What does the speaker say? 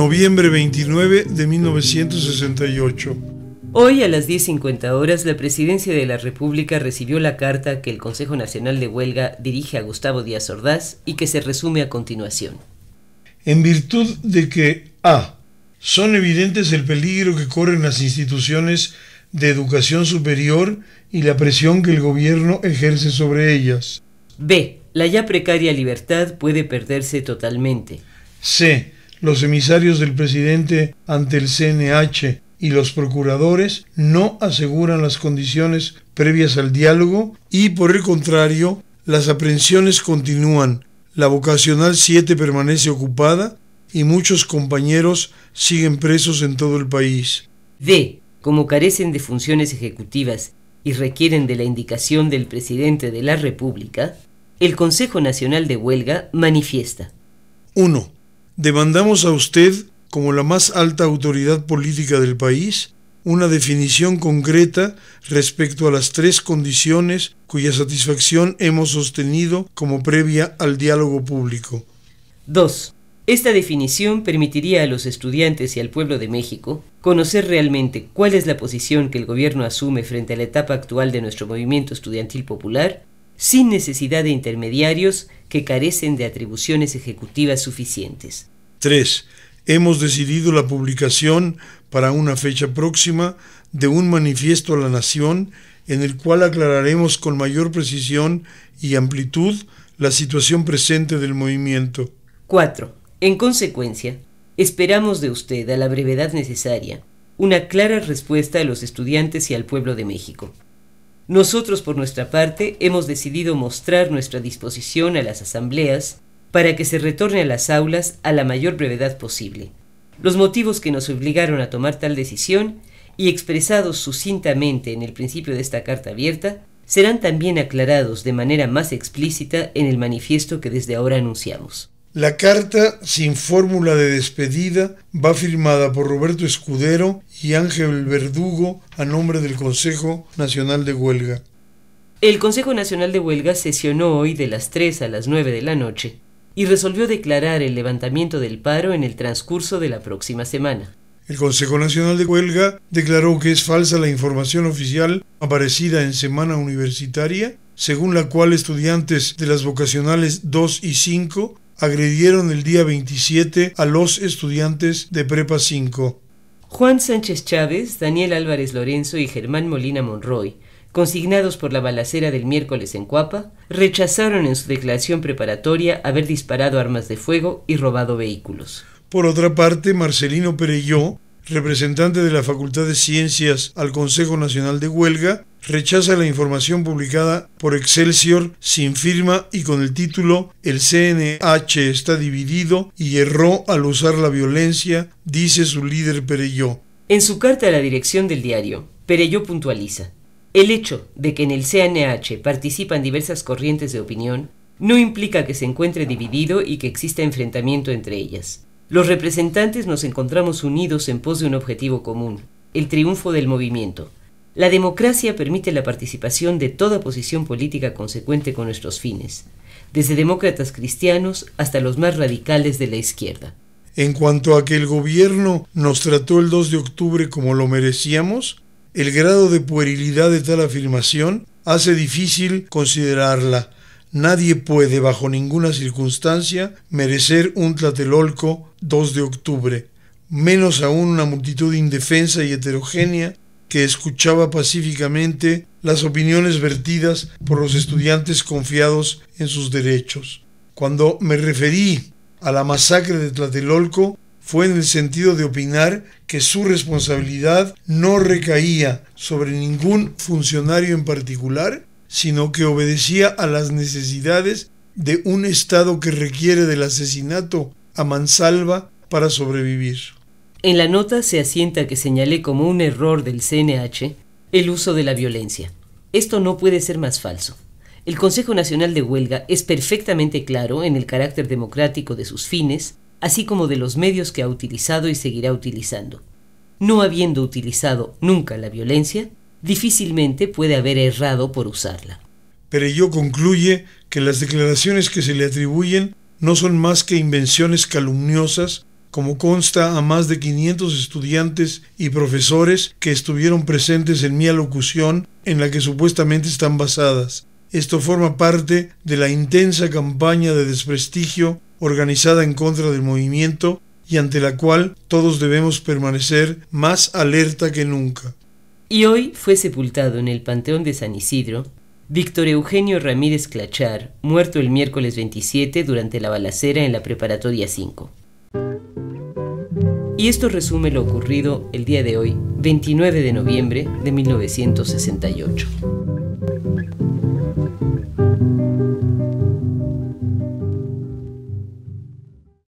noviembre 29 de 1968. Hoy a las 10.50 horas la Presidencia de la República recibió la carta que el Consejo Nacional de Huelga dirige a Gustavo Díaz Ordaz y que se resume a continuación. En virtud de que A. Son evidentes el peligro que corren las instituciones de educación superior y la presión que el gobierno ejerce sobre ellas. B. La ya precaria libertad puede perderse totalmente. C. Los emisarios del presidente ante el CNH y los procuradores no aseguran las condiciones previas al diálogo y, por el contrario, las aprehensiones continúan. La vocacional 7 permanece ocupada y muchos compañeros siguen presos en todo el país. D. Como carecen de funciones ejecutivas y requieren de la indicación del presidente de la República, el Consejo Nacional de Huelga manifiesta. 1. Demandamos a usted, como la más alta autoridad política del país, una definición concreta respecto a las tres condiciones cuya satisfacción hemos sostenido como previa al diálogo público. 2. Esta definición permitiría a los estudiantes y al pueblo de México conocer realmente cuál es la posición que el gobierno asume frente a la etapa actual de nuestro movimiento estudiantil popular sin necesidad de intermediarios que carecen de atribuciones ejecutivas suficientes. 3. Hemos decidido la publicación para una fecha próxima de un manifiesto a la nación en el cual aclararemos con mayor precisión y amplitud la situación presente del movimiento. 4. En consecuencia, esperamos de usted a la brevedad necesaria una clara respuesta a los estudiantes y al pueblo de México. Nosotros, por nuestra parte, hemos decidido mostrar nuestra disposición a las asambleas para que se retorne a las aulas a la mayor brevedad posible. Los motivos que nos obligaron a tomar tal decisión, y expresados sucintamente en el principio de esta carta abierta, serán también aclarados de manera más explícita en el manifiesto que desde ahora anunciamos. La carta, sin fórmula de despedida, va firmada por Roberto Escudero y Ángel Verdugo a nombre del Consejo Nacional de Huelga. El Consejo Nacional de Huelga sesionó hoy de las 3 a las 9 de la noche y resolvió declarar el levantamiento del paro en el transcurso de la próxima semana. El Consejo Nacional de Huelga declaró que es falsa la información oficial aparecida en Semana Universitaria, según la cual estudiantes de las vocacionales 2 y 5 agredieron el día 27 a los estudiantes de Prepa 5. Juan Sánchez Chávez, Daniel Álvarez Lorenzo y Germán Molina Monroy, consignados por la balacera del miércoles en Cuapa, rechazaron en su declaración preparatoria haber disparado armas de fuego y robado vehículos. Por otra parte, Marcelino Perelló, representante de la Facultad de Ciencias al Consejo Nacional de Huelga, rechaza la información publicada por Excelsior sin firma y con el título El CNH está dividido y erró al usar la violencia, dice su líder Perelló. En su carta a la dirección del diario, Perelló puntualiza, el hecho de que en el CNH participan diversas corrientes de opinión no implica que se encuentre dividido y que exista enfrentamiento entre ellas. Los representantes nos encontramos unidos en pos de un objetivo común, el triunfo del movimiento. La democracia permite la participación de toda posición política consecuente con nuestros fines, desde demócratas cristianos hasta los más radicales de la izquierda. En cuanto a que el gobierno nos trató el 2 de octubre como lo merecíamos, el grado de puerilidad de tal afirmación hace difícil considerarla, Nadie puede, bajo ninguna circunstancia, merecer un tlatelolco 2 de octubre, menos aún una multitud indefensa y heterogénea que escuchaba pacíficamente las opiniones vertidas por los estudiantes confiados en sus derechos. Cuando me referí a la masacre de Tlatelolco, fue en el sentido de opinar que su responsabilidad no recaía sobre ningún funcionario en particular, sino que obedecía a las necesidades de un Estado que requiere del asesinato a mansalva para sobrevivir. En la nota se asienta que señalé como un error del CNH el uso de la violencia. Esto no puede ser más falso. El Consejo Nacional de Huelga es perfectamente claro en el carácter democrático de sus fines, así como de los medios que ha utilizado y seguirá utilizando. No habiendo utilizado nunca la violencia, difícilmente puede haber errado por usarla. Pero yo concluye que las declaraciones que se le atribuyen no son más que invenciones calumniosas como consta a más de 500 estudiantes y profesores que estuvieron presentes en mi alocución en la que supuestamente están basadas. Esto forma parte de la intensa campaña de desprestigio organizada en contra del movimiento y ante la cual todos debemos permanecer más alerta que nunca. Y hoy fue sepultado en el Panteón de San Isidro Víctor Eugenio Ramírez Clachar, muerto el miércoles 27 durante la balacera en la preparatoria 5. Y esto resume lo ocurrido el día de hoy, 29 de noviembre de 1968.